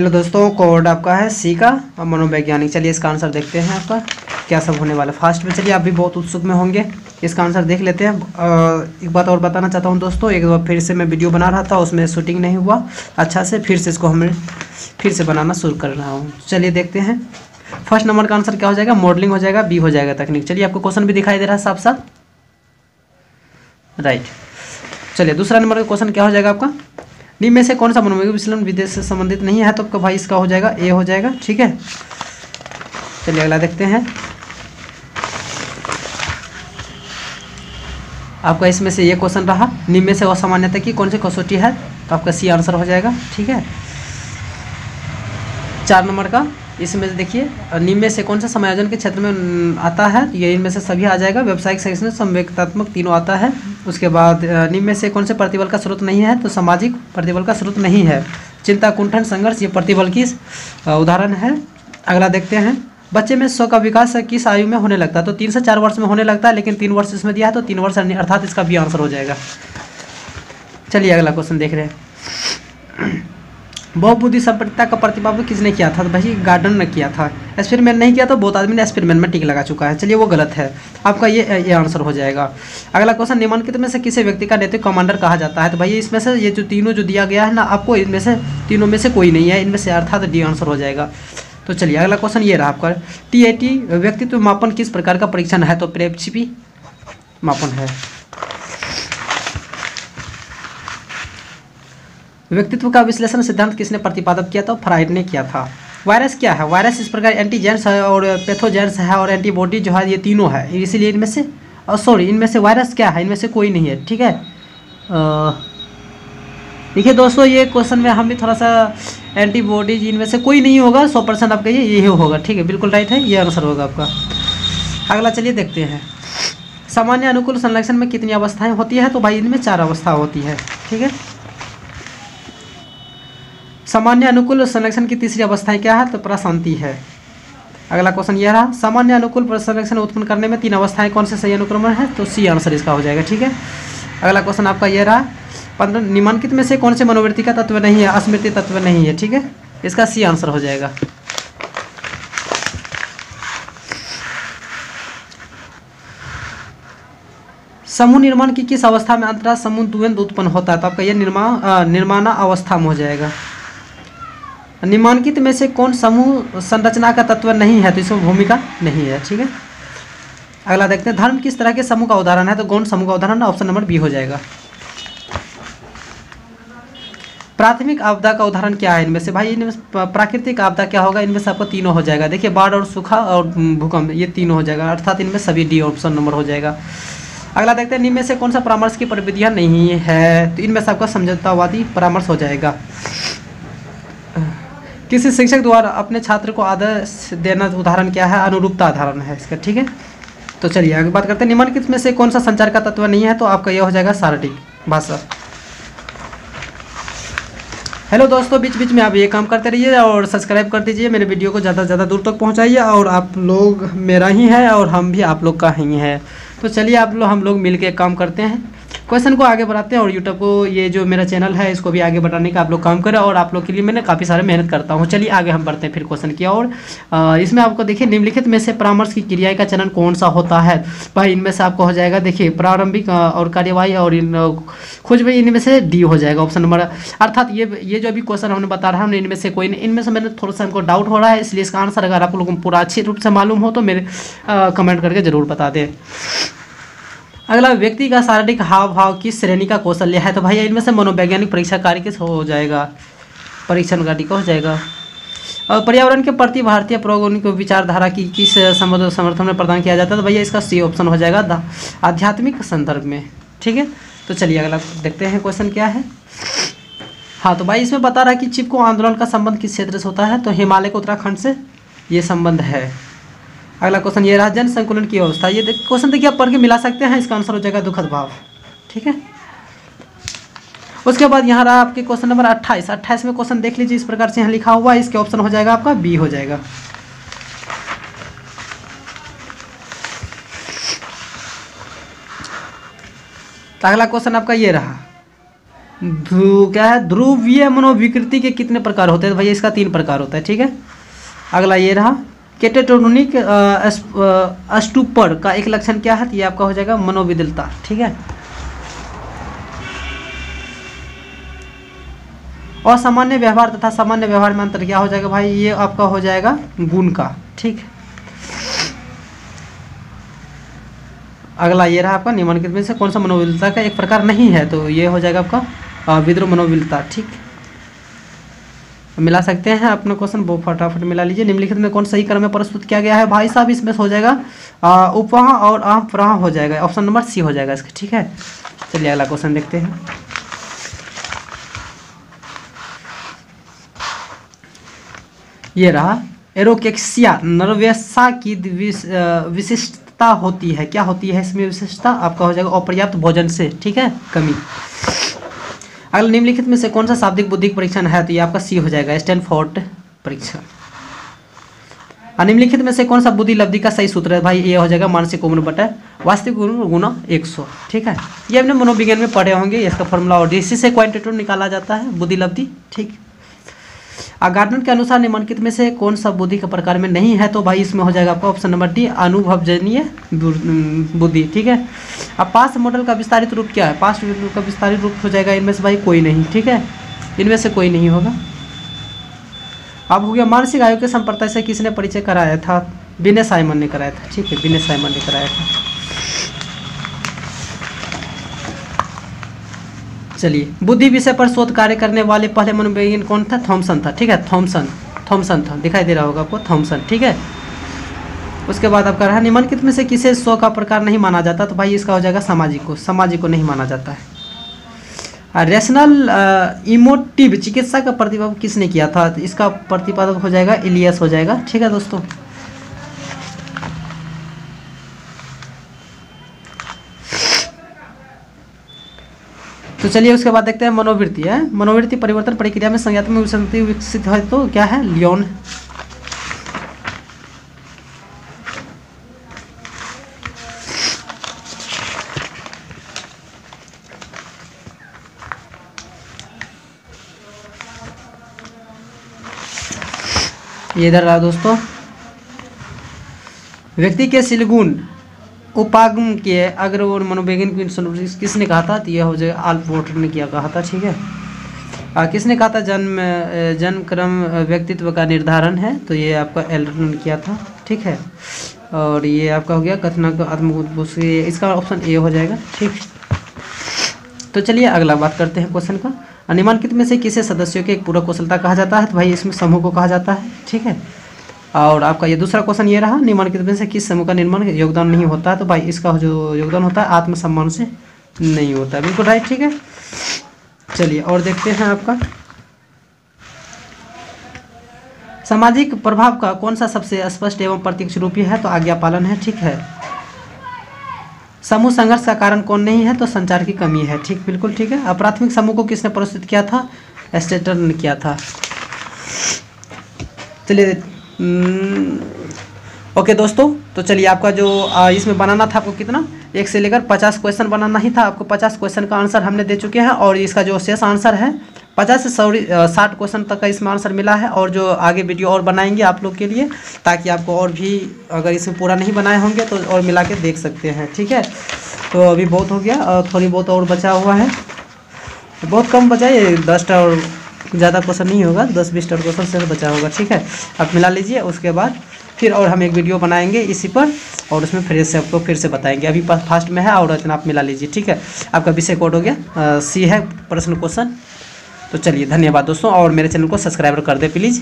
Hello दोस्तों, code आपका है सी का। और मनोवैज्ञानिक, चलिए इसका आंसर देखते हैं आपका, क्या सब होने वाला। फास्ट में चलिए, आप भी बहुत उत्सुक में होंगे। इसका आंसर देख लेते हैं। एक बात और बताना चाहता हूँ दोस्तों, एक बार फिर से मैं वीडियो बना रहा था, उसमें शूटिंग नहीं हुआ। अच्छा से फिर से इसको हमें फिर से बनाना शुरू कर रहा हूँ। चलिए देखते हैं। फ़र्स्ट नंबर का आंसर क्या हो जाएगा? मॉडलिंग हो जाएगा बी हो जाएगा तकनीक चलिए, आपको क्वेश्चन भी दिखाई दे रहा है साफ़ साफ़। राइट चलिए, दूसरा नंबर का क्वेश्चन क्या हो जाएगा आपका? निम्न में से कौन सा मनोवैज्ञानिक विश्लेषण विदेश से संबंधित नहीं है तो आपका भाई इसका हो जाएगा ए हो जाएगा, ठीक है? चलिए, अगला देखते हैं। आपका इसमें से ये क्वेश्चन रहा, निम्न में से असामान्यता की कौन सी कसौटी है तो आपका सी आंसर हो जाएगा, ठीक है? चार नंबर का इसमें से देखिए निम्न से कौन सा समायोजन के क्षेत्र में आता है? तो ये इनमें से सभी आ जाएगा। व्यावसायिक शैक्षणिक संवेगात्मक तीनों आता है। उसके बाद निम्न से कौन से प्रतिबल का स्रोत नहीं है? तो सामाजिक प्रतिबल का स्रोत नहीं है। चिंता, कुंठन, संघर्ष, ये प्रतिबल की उदाहरण है। अगला देखते हैं। बच्चे में स्व का विकास किस आयु में होने लगता है? तो तीन से चार वर्ष में होने लगता है, लेकिन तीन वर्ष इसमें दिया है तो तीन वर्ष अर्थात इसका भी आंसर हो जाएगा। चलिए अगला क्वेश्चन देख रहे हैं। बहुबुद्धि संपन्नता का प्रतिपादन किसने किया था? तो भाई गार्डन ने किया था। एक्सपेरिमेंट नहीं किया तो बहुत आदमी ने एक्सपेरिमेंट में टिक लगा चुका है। चलिए, वो गलत है। आपका ये ये आंसर हो जाएगा। अगला क्वेश्चन निम्नलिखित में से किसी व्यक्ति का नेतृत्व कमांडर कहा जाता है? तो भाई, इसमें से ये जो तीनों जो दिया गया है ना, आपको इनमें से, तीनों में से कोई नहीं है। इनमें से अर्थात डी आंसर हो जाएगा। तो चलिए, अगला क्वेश्चन ये रहा आपका। टी ए टी व्यक्तित्व मापन किस प्रकार का परीक्षण है? तो प्रेक्षिपी मापन है। व्यक्तित्व का विश्लेषण सिद्धांत किसने प्रतिपादित किया था? फ्राइड ने किया था। वायरस क्या है? वायरस इस प्रकार एंटीजेंस है और पैथोजेंस है और एंटीबॉडी जो है, ये तीनों है। इसीलिए इनमें से सॉरी इनमें से वायरस क्या है? इनमें से कोई नहीं है, ठीक है? देखिए दोस्तों, ये क्वेश्चन में हम भी थोड़ा सा एंटीबॉडीज इनमें से कोई नहीं होगा, सौ परसेंट आपका ये यही होगा, ठीक है? बिल्कुल राइट है, ये आंसर होगा आपका। अगला चलिए देखते हैं। सामान्य अनुकूल संरक्षण में कितनी अवस्थाएँ होती है? तो भाई इनमें चार अवस्था होती है, ठीक है? सामान्य अनुकूल संरक्षण की तीसरी अवस्थाएँ क्या है? तो प्रशांति है। अगला क्वेश्चन यह रहा, सामान्य अनुकूल संरक्षण उत्पन्न करने में तीन अवस्थाएँ कौन से सही अनुक्रमण है? तो सी आंसर इसका हो जाएगा, ठीक है? अगला क्वेश्चन आपका यह रहा, पंद्रह, निम्नलिखित में से कौन से मनोवृत्ति का तत्व नहीं है? अस्मृति तत्व नहीं है, ठीक है? इसका सी आंसर हो जाएगा। समूह निर्माण की किस अवस्था में अंतराल समूह द्वंद उत्पन्न होता है? तो आपका यह निर्माण निर्माणा अवस्था में हो जाएगा। निम्नलिखित में से कौन समूह संरचना का तत्व नहीं है तो इसमें भूमिका नहीं है, ठीक है? अगला देखते हैं, धर्म किस तरह के समूह का उदाहरण है तो गौण समूह का उदाहरण ऑप्शन नंबर बी हो जाएगा। प्राथमिक आपदा का उदाहरण क्या है इनमें से? भाई, इनमें प्राकृतिक आपदा क्या होगा? इनमें से आपको तीनों हो जाएगा। देखिए, बाढ़ और सूखा और भूकंप, ये तीनों हो जाएगा, अर्थात इनमें सभी डी ऑप्शन नंबर हो जाएगा। अगला देखते हैं, इनमें से कौन सा परामर्श की प्रविधियाँ नहीं है तो इनमें से आपका समझौतावादी परामर्श हो जाएगा। किसी शिक्षक द्वारा अपने छात्र को आदर्श देना उदाहरण क्या है? अनुरूपता उदाहरण है इसका, ठीक है? तो चलिए आगे बात करते हैं। निम्नलिखित में से कौन सा संचार का तत्व नहीं है? तो आपका यह हो जाएगा शारीरिक भाषा हेलो दोस्तों, बीच बीच में आप ये काम करते रहिए और सब्सक्राइब कर दीजिए। मेरे वीडियो को ज़्यादा से ज़्यादा दूर तक पहुँचाइए और आप लोग मेरा ही है और हम भी आप लोग का ही है। तो चलिए आप लोग, हम लोग मिल के काम करते हैं। क्वेश्चन को आगे बढ़ाते हैं और यूट्यूब को, ये जो मेरा चैनल है, इसको भी आगे बढ़ाने का आप लोग काम करें और आप लोग के लिए मैंने काफ़ी सारे मेहनत करता हूँ। चलिए आगे हम बढ़ते हैं फिर क्वेश्चन की और इसमें आपको देखिए, निम्नलिखित में से परामर्श की क्रिया का चरण कौन सा होता है? भाई, इनमें से आपको हो जाएगा, देखिए, प्रारंभिक और कार्यवाही और इन खोज भाई इनमें से डी हो जाएगा ऑप्शन नंबर अर्थात ये ये जो अभी क्वेश्चन हमने बता रहा है इनमें से कोई नहीं इनमें से मैंने थोड़ा सा हमको डाउट हो रहा है, इसलिए इसका आंसर अगर आप लोगों को पूरा अच्छे रूप से मालूम हो तो मेरे कमेंट करके ज़रूर बता दें। अगला व्यक्ति का शारीरिक हाव भाव किस श्रेणी का कौशल्य है? तो भाई, इनमें से मनोवैज्ञानिक परीक्षा कार्य किस हो जाएगा? परीक्षण कार्य का हो जाएगा। और पर्यावरण के प्रति भारतीय प्रौद्योगिक विचारधारा की किस समर्थन में प्रदान किया जाता है? तो भैया, इसका सी ऑप्शन हो जाएगा आध्यात्मिक संदर्भ में। ठीक है? तो चलिए अगला देखते हैं क्वेश्चन क्या है। हाँ तो भाई, इसमें बता रहा है कि चिपको आंदोलन का संबंध किस क्षेत्र से होता है? तो हिमालय को उत्तराखंड से ये संबंध है। अगला क्वेश्चन ये रहा, जन संकुलन की अवस्था ये क्वेश्चन देखिए, आप पढ़ के मिला सकते हैं, इसका आंसर हो जाएगा दुखद भाव। ठीक है? उसके बाद यहाँ रहा आपके क्वेश्चन नंबर अट्ठाईस। अट्ठाईस में क्वेश्चन देख लीजिए, इस प्रकार से यहाँ लिखा हुआ है, इसके ऑप्शन हो जाएगा आपका बी हो जाएगा। तो अगला क्वेश्चन आपका ये रहा। क्या है? ध्रुवीय मनोविकृति के कितने प्रकार होते हैं? तो भैया इसका तीन प्रकार होता है, ठीक है? अगला ये रहा। केटेटोनिक अस्टूपर का एक लक्षण क्या है? ये आपका हो जाएगा मनोविदलता, ठीक है? और सामान्य व्यवहार तथा सामान्य व्यवहार में अंतर क्या हो जाएगा भाई? ये आपका हो जाएगा गुण का, ठीक? अगला ये रहा आपका निम्नलिखित में से कौन सा मनोविलता का एक प्रकार नहीं है तो ये हो जाएगा आपका विद्रोह मनोविलता ठीक? मिला सकते हैं अपना क्वेश्चन वो फटाफट मिला लीजिए। निम्नलिखित में कौन सही क्रम में प्रस्तुत किया गया है? भाई साहब, इसमें हो जाएगा उपवाह और अप्रह हो जाएगा। ऑप्शन नंबर सी हो जाएगा इसका, ठीक है? चलिए अगला क्वेश्चन देखते हैं। ये रहा, एरोकेक्सिया नर्वेसा की विशिष्टता होती है। क्या होती है इसमें विशिष्टता? आपका हो जाएगा अपर्याप्त भोजन से, ठीक है? कमी। अगला निम्नलिखित में से कौन सा शाब्दिक बुद्धिक परीक्षण है? तो ये आपका सी हो जाएगा स्टैनफोर्ड परीक्षण। निम्नलिखित में से कौन सा बुद्धि लब्धि का सही सूत्र है? भाई, ये हो जाएगा मानसिक उम्र बटा वास्तविक उम्र गुना एक सौ, ठीक है? ये अपने मनोविज्ञान में पढ़े होंगे, इसका फॉर्मूला और इसी से क्वांटिटेटिव निकाला जाता है, बुद्धि लब्धि, ठीक? गार्डन के अनुसार निम्नलिखित में से कौन सा बुद्धि के प्रकार में नहीं है तो भाई इसमें हो जाएगा आपका ऑप्शन नंबर डी अनुभवजनीय बुद्धि, ठीक है? अब पास्ट मॉडल का विस्तारित रूप क्या है? मॉडल का विस्तारित रूप हो जाएगा, इनमें से भाई कोई नहीं, ठीक है? इनमें से कोई नहीं होगा। अब हो गया मानसिक आयोग के संप्रदाय से किसने परिचय कराया था? विनय साइमन ने कराया था, ठीक है? विनय साइमन ने कराया था। चलिए। बुद्धि विषय पर शोध कार्य करने वाले पहले मनोवैज्ञानिक कौन था? थॉमसन था, ठीक है? थॉमसन थॉमसन था। दिखाई दे रहा होगा आपको थॉमसन ठीक है? उसके बाद आपका रहा, निम्नलिखित में से किसे स्व का प्रकार नहीं माना जाता? तो भाई इसका हो जाएगा सामाजिक को। सामाजिक को नहीं माना जाता है। रेशनल इमोटिव चिकित्सा का प्रतिपादन किसने किया था? तो इसका प्रतिपादक हो जाएगा इलियस, हो जाएगा। ठीक है दोस्तों? तो चलिए उसके बाद देखते हैं मनोवृत्ति, है? मनोवृत्ति परिवर्तन प्रक्रिया में संज्ञात्मक विकसित है तो क्या है? लियोन। ये इधर रहा दोस्तों। व्यक्ति के सिलगुण। उपागम के अगर वो मनोवैज्ञानिक किसने कहा था तो यह हो जाएगा आल्पोर्टर ने किया कहा था ठीक है? आ, किसने कहा था जन्म जन्म क्रम व्यक्तित्व का निर्धारण है तो ये आपका एल्डर ने किया था ठीक है? और ये आपका हो गया कथनक आत्म इसका ऑप्शन ए हो जाएगा ठीक? तो चलिए अगला बात करते हैं क्वेश्चन का। निम्नलिखित में से किसे सदस्यों के एक पूरा कुशलता कहा जाता है तो भाई इसमें समूह को कहा जाता है ठीक है? और आपका ये दूसरा क्वेश्चन ये रहा निम्नलिखित में से किस समूह का निर्माण योगदान नहीं होता? तो भाई इसका जो योगदान होता है, आत्मसम्मान से नहीं होता है। बिल्कुल राइट ठीक है? चलिए, और देखते हैं आपका। सामाजिक प्रभाव का कौन सा सबसे स्पष्ट एवं प्रत्यक्ष रूपी है? तो आज्ञा पालन है, ठीक है। समूह संघर्ष का कारण कौन नहीं है? तो संचार की कमी है, ठीक, बिल्कुल ठीक है। अप्राथमिक समूह को किसने प्रस्तुत किया था? एस्टेटर ने किया था। चलिए ओके दोस्तों तो चलिए आपका जो इसमें बनाना था आपको कितना? एक से लेकर पचास क्वेश्चन बनाना ही था। आपको पचास क्वेश्चन का आंसर हमने दे चुके हैं और इसका जो शेष आंसर है, पचास से सॉरी साठ क्वेश्चन तक का इसमें आंसर मिला है और जो आगे वीडियो और बनाएँगे आप लोग के लिए, ताकि आपको और भी अगर इसमें पूरा नहीं बनाए होंगे तो और मिला के देख सकते हैं। ठीक है? तो अभी बहुत हो गया, और थोड़ी बहुत और बचा हुआ है। बहुत कम बचा, ये दस और ज़्यादा क्वेश्चन नहीं होगा, दस बीस टर क्वेश्चन से बचा होगा, ठीक है? आप मिला लीजिए, उसके बाद फिर और हम एक वीडियो बनाएँगे इसी पर और उसमें फिर से आपको फिर से बताएँगे। अभी फास्ट में है और इतना आप मिला लीजिए, ठीक है? आपका विषय कोड हो गया सी है प्रश्न क्वेश्चन। तो चलिए, धन्यवाद दोस्तों, और मेरे चैनल को सब्सक्राइब कर दे, प्लीज़।